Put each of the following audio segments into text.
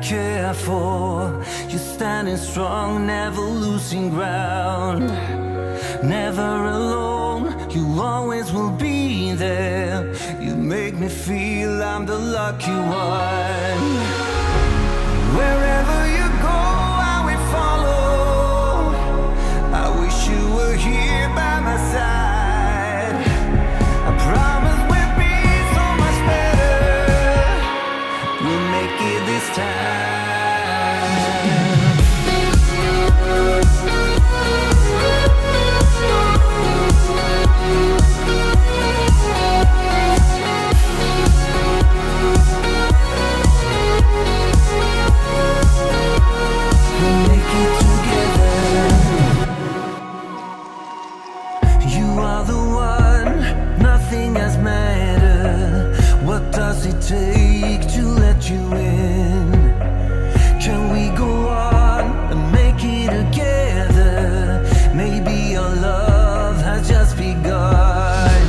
before. You're standing strong, never losing ground. Never alone, you always will be there. You make me feel I'm the lucky one. Wherever take to let you in? Can we go on and make it together? Maybe our love has just begun.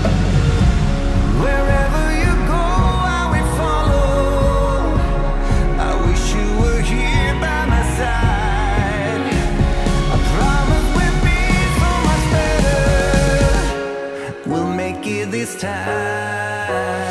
Wherever you go, I will follow. I wish you were here by my side. I promise we'll be so much better. We'll make it this time.